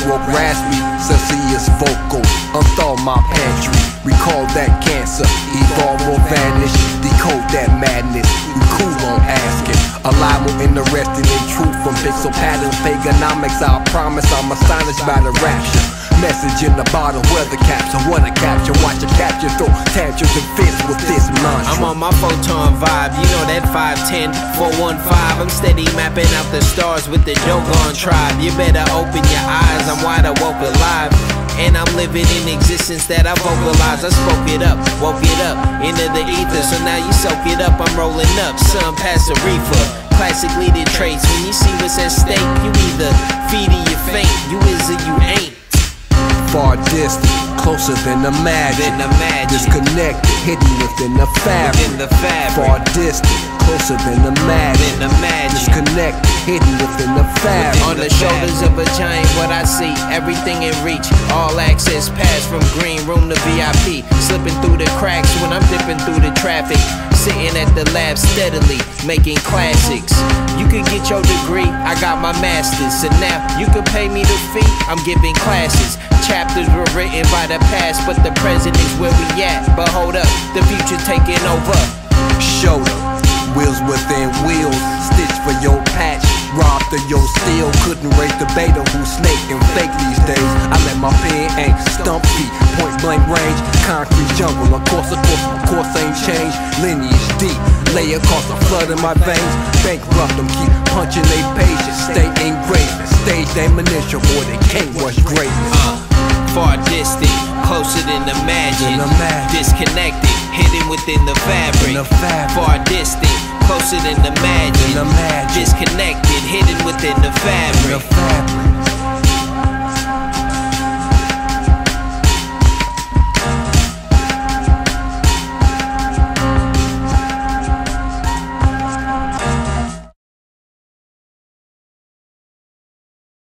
Celsius vocal, unthaw my pantry. Recall that cancer, evolve or vanish. Decode that madness, we cool on asking. Alive or interested in truth from pixel patterns, pagonomics. I promise I'm astonished by the rapture. Message in the bottle, weather capture, what a capture. Watch a capture, throw tantrums and fits with this mantra. I'm on my photon vibe, you know that 510, 415. I'm steady mapping out the stars with the Dogon tribe. You better open your eyes, I'm wide awoke alive. And I'm living in existence that I vocalize. I spoke it up, woke it up into the ether. So now you soak it up, I'm rolling up. Sun past the reefer. Classic leading traits. When you see what's at stake, you either feed or you faint. You is or you ain't. Far distant, closer than the magic. Than the. Disconnected, hidden within the fabric. Within the fabric. Far distant, closer than the magic. Than the. Disconnected, hidden within the fabric. On the shoulders of a giant, what I see, everything in reach. All access pass from green room to VIP. Slipping through the cracks when I'm dipping through the traffic. Sitting at the lab steadily, making classics. You could get your degree, I got my master's. So now you could pay me the fee, I'm giving classes. Chapters were written by the past, but the present is where we at. But hold up, the future taking over. Shoulder, wheels within wheels, stitch for your patch. Robbed of your steel, couldn't raise the beta who's snake and fake these days. I let my pen aim, stump feet, point blank range, concrete jungle. Of course, of course, of course ain't changed. Lineage deep, lay across a flood in my veins. Bankrupt them, keep punching they pages, stay engraved. Stage ammunition, boy, they can't rush greatness. Far distant, closer than imagined. Disconnected, hidden within the fabric. In the fabric. Far distant, closer than imagined. Disconnected, hidden within. The fabric.